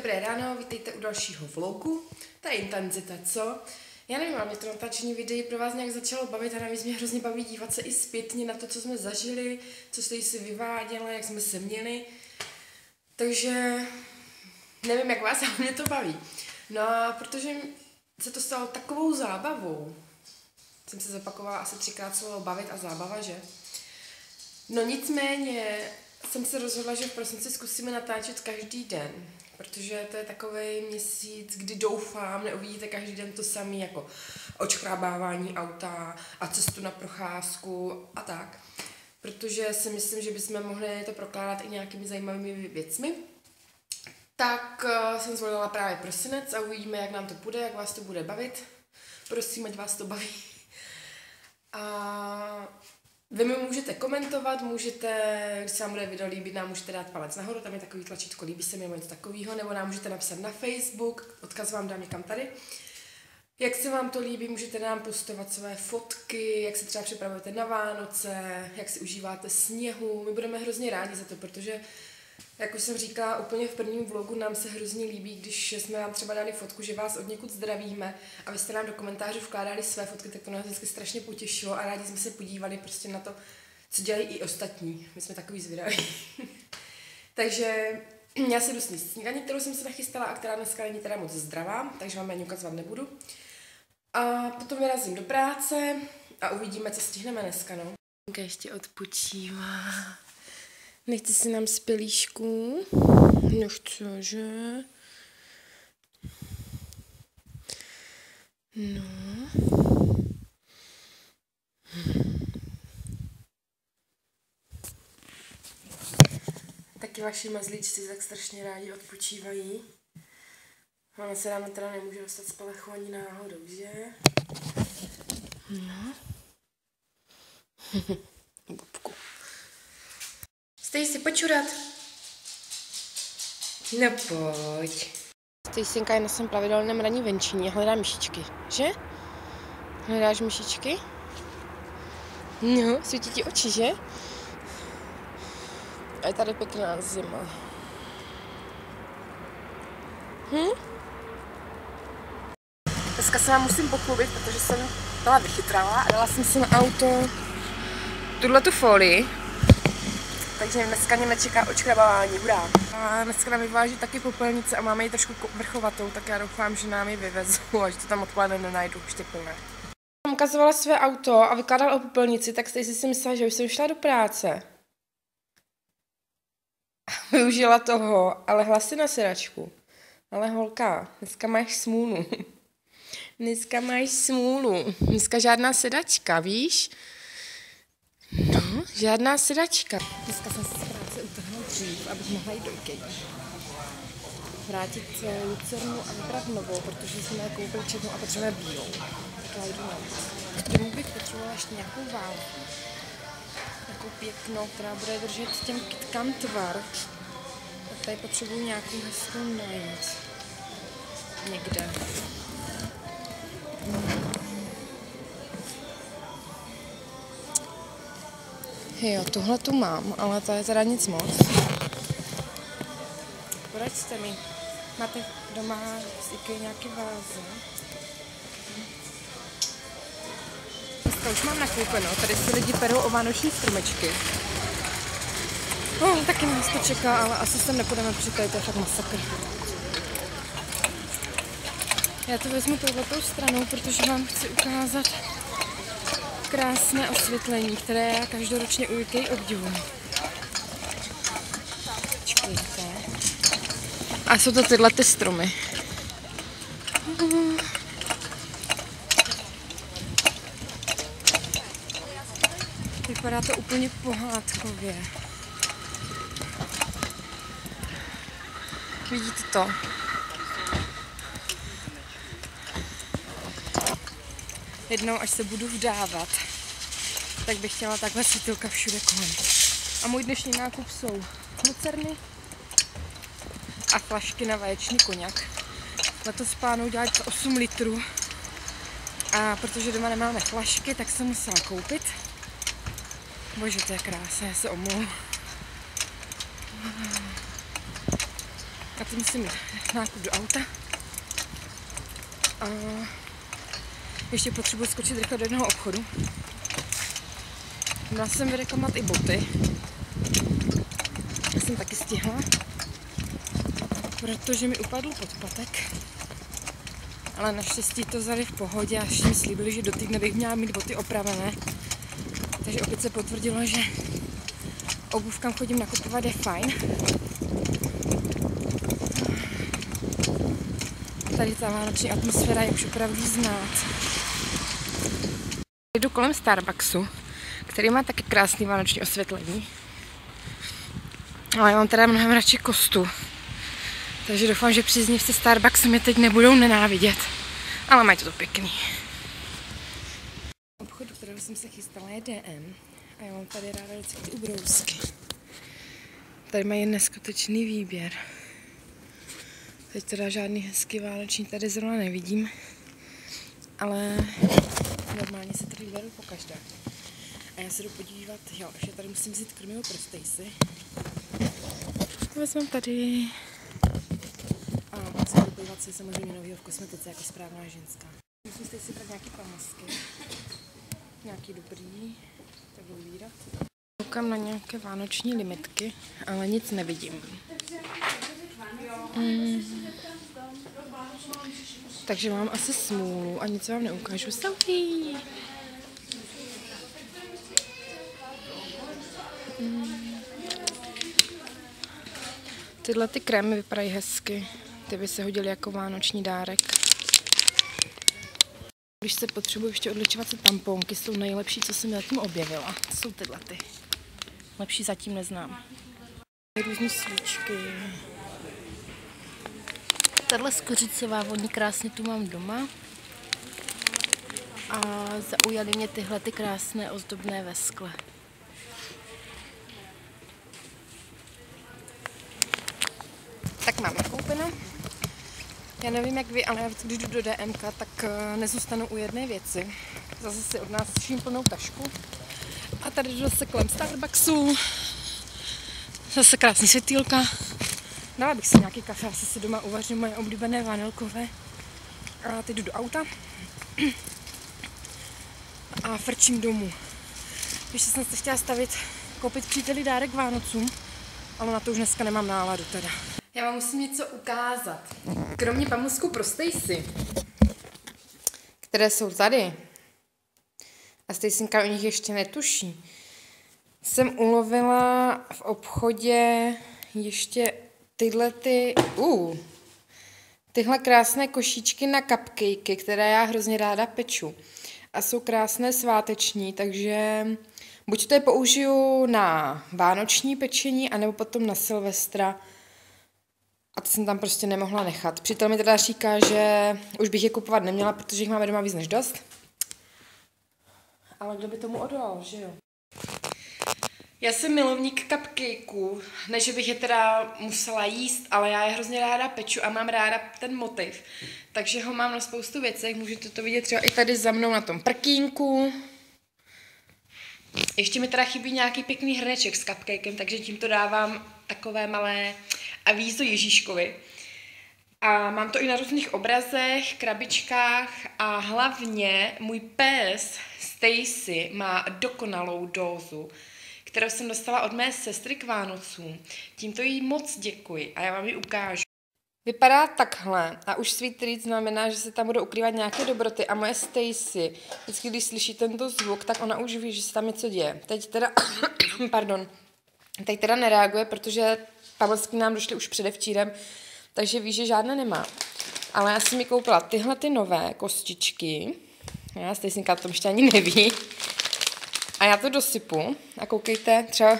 Dobré ráno, vítejte u dalšího vlogu. Ta intenzita, co? Já nevím, ale mě to natáčení videí pro vás nějak začalo bavit a navíc mě hrozně baví dívat se i zpětně na to, co jsme zažili, co jste si vyváděla, jak jsme se měli. Takže nevím, jak vás, ale mě to baví. No a protože se to stalo takovou zábavou, jsem se zopakovala asi třikrát slovo bavit a zábava, že? No nicméně jsem se rozhodla, že v prosinci zkusíme natáčet každý den, protože to je takový měsíc, kdy doufám, neuvidíte každý den to samé jako očkrábávání auta a cestu na procházku a tak. Protože si myslím, že bychom mohli to prokládat i nějakými zajímavými věcmi. Tak uh, jsem zvolila právě prosinec a uvidíme, jak nám to bude, jak vás to bude bavit. Prosím, ať vás to baví. A vy mi můžete komentovat, můžete, když se vám bude video líbit, nám můžete dát palec nahoru, tam je takový tlačítko, líbí se mi něco takového, nebo nám můžete napsat na Facebook, odkaz vám dám někam tady. Jak se vám to líbí, můžete nám postovat své fotky, jak se třeba připravujete na Vánoce, jak si užíváte sněhu. My budeme hrozně rádi za to, protože jak už jsem říkala úplně v prvním vlogu, nám se hrozně líbí, když jsme vám třeba dali fotku, že vás od někud zdravíme a vy jste nám do komentářů vkládali své fotky, tak to nás vždycky strašně potěšilo a rádi jsme se podívali prostě na to, co dělají i ostatní. My jsme takový zvědaví. takže já si jdu sníst snídaní, kterou jsem se nachystala a která dneska není teda moc zdravá, takže vám ani ukazovat nebudu. A potom vyrazím do práce a uvidíme, co stihneme dneska, no. Ještě odpočívá. Nechci si nám spilíšku. No cože? No. Taky vaši mazlíčci tak strašně rádi odpočívají. Ona se nám teda nemůže dostat z pelechu ani náhodou, že? No. Počurat. No pojď. Stejsinka je na svém pravidelném raní venčiní a hledá myšičky, že? Hledáš myšičky? No, svítí ti oči, že? A je tady pěkná zima. Hm? Dneska se vám musím pochlubit, protože jsem byla vychytrala a dala jsem si na auto tuhle tu folii, takže dneska mě nečeká očkrabávání, hurá. A dneska nám vyváží taky popelnice a máme ji trošku vrchovatou, tak já doufám, že nám ji vyvezou a že to tam odpoledne nenajdu štěpilné. Jsem ukazovala své auto a vykládala o popelnici, tak jste si myslela, že už jsem šla do práce. Využila toho, ale hlasy na sedačku. Ale holka, dneska máš smůlu. Dneska máš smůlu. Dneska žádná sedačka, víš? No, žádná sedačka. Dneska jsem se z práce utrhla dřív, abych mohla jít do IKEA. Vrátit eh, Lucernu a vybrat novou, protože jsme koupili černou a potřebujeme bílou. Tak já jdu na K tomu bych potřebovala ještě nějakou válku. Nějakou pěknou, která bude držet těm kytkám tvar. A tady potřebuji nějakou hezkou najít. Někde. Jo, tuhle tu mám, ale to je teda nic moc. Poraďte mi. Máte doma z nějaký váze? Dneska už mám nakoupeno. Tady si lidi perou o vánoční stromečky. No, taky nás to čeká, ale asi sem nepůjdeme, protože to je fakt masakr. Já to vezmu touhletou stranou, protože vám chci ukázat krásné osvětlení, které já každoročně u IKEA obdivuji. Počkejte. A jsou to tyhle ty stromy. Vypadá to úplně pohádkově. Vidíte to? Jednou, až se budu vdávat, tak bych chtěla takhle světilka všude kolem. A můj dnešní nákup jsou lucerny a flašky na vaječný koněk. Letos plánu dělat 8 litrů a protože doma nemáme flašky, tak jsem musela koupit. Bože, to je krásné, já se omlouvám. A teď musím nákup do auta. A ještě potřebuji skočit rychle do jednoho obchodu. Měla jsem vyreklamovat i boty. Já jsem taky stihla, protože mi upadl podpatek. Ale naštěstí to vzali v pohodě a mi slíbili, že do týdne bych měla mít boty opravené. Takže opět se potvrdilo, že obuv, kam chodím nakupovat, je fajn. Tady ta vánoční atmosféra je už opravdu znát. Jdu kolem Starbucksu, který má taky krásný vánoční osvětlení. Ale já mám teda mnohem radši kostu. Takže doufám, že příznivci Starbucksu mě teď nebudou nenávidět. Ale mají to, to pěkný. Obchod, do kterého jsem se chystala, je DM. A já mám tady ráda vždycky ty ubrousky. Tady mají neskutečný výběr. Teď teda žádný hezký vánoční tady zrovna nevidím. Ale normálně se tady vyberu po každé. A já se jdu podívat, jo, že tady musím vzít krmivo pro Stacy. Vezmeme tady a musím kupovat si samozřejmě novýho v kosmetice jako správná ženská. Musím si brát nějaký pamasky. Nějaký dobrý, tak budu vybírat. Koukám na nějaké vánoční limitky, ale nic nevidím. Mm. Takže mám asi smůlu a nic vám neukážu. Selfie! Mm. Tyhle ty krémy vypadají hezky. Ty by se hodily jako vánoční dárek. Když se potřebuji ještě odličovat se tamponky, jsou nejlepší, co jsem zatím objevila. Jsou tyhle ty. Lepší zatím neznám. Různé svíčky. Tahle skořicová vodní krásně tu mám doma. A zaujaly mě tyhle ty krásné ozdobné ve skle. Tak mám nakoupeno. Já nevím jak vy, ale já když jdu do DMK, tak eh, nezůstanu u jedné věci. Zase si od nás vším plnou tašku. A tady jdu zase kolem Starbucksu. Zase krásný světýlka. Dala bych si nějaký kafe, asi si doma uvařím moje oblíbené vanilkové. A teď jdu do auta. A frčím domů. Když jsem se chtěla stavit, koupit příteli dárek Vánocům, ale na to už dneska nemám náladu teda. Já vám musím něco ukázat. Kromě pamusku pro Stacy, které jsou tady, a Stacyka o nich ještě netuší, jsem ulovila v obchodě ještě tyhle ty, uh, tyhle krásné košíčky na cupcakey, které já hrozně ráda peču. A jsou krásné sváteční, takže buď to je použiju na vánoční pečení, anebo potom na Silvestra. A to jsem tam prostě nemohla nechat. Přítel mi teda říká, že už bych je kupovat neměla, protože jich máme doma víc než dost. Ale kdo by tomu odolal, že jo? Já jsem milovník cupcakeů, ne, že bych je teda musela jíst, ale já je hrozně ráda peču a mám ráda ten motiv. Takže ho mám na spoustu věcech, můžete to vidět třeba i tady za mnou na tom prkínku. Ještě mi teda chybí nějaký pěkný hrneček s cupcakem, takže tímto dávám takové malé avízo Ježíškovi. A mám to i na různých obrazech, krabičkách a hlavně můj pes Stacy má dokonalou dózu kterou jsem dostala od mé sestry k Vánocům. Tímto jí moc děkuji a já vám ji ukážu. Vypadá takhle a už sweet treat znamená, že se tam budou ukrývat nějaké dobroty a moje Stacy, vždycky když slyší tento zvuk, tak ona už ví, že se tam něco děje. Teď teda, pardon, teď teda nereaguje, protože pamlsky nám došly už předevčírem, takže ví, že žádné nemá. Ale já jsem mi koupila tyhle ty nové kostičky, já Stacyka to ještě ani neví, a já to dosypu a koukejte, třeba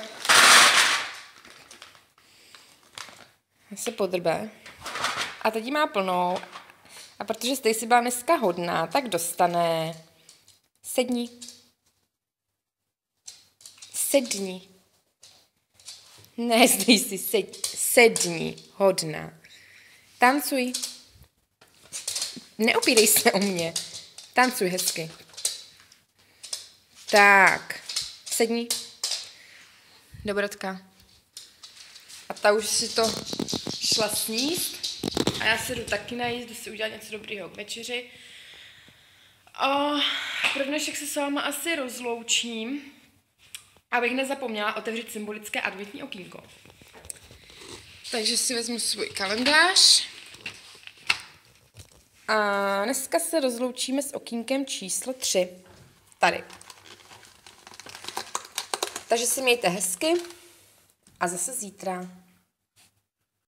se podrbe. A teď má plnou. A protože Stacy byla dneska hodná, tak dostane sedni. Sedni. Ne, Stacy, sed, sedni. Hodná. Tancuj. Neopírej se o mě. Tancuj hezky. Tak, sedni. Dobrotka. A ta už si to šla sníst a já se jdu taky najíst, jdu si udělat něco dobrýho k večeři. A pro dnešek se s váma asi rozloučím, abych nezapomněla otevřít symbolické adventní okýnko. Takže si vezmu svůj kalendář. A dneska se rozloučíme s okýnkem číslo 3. Tady. Takže si mějte hezky a zase zítra.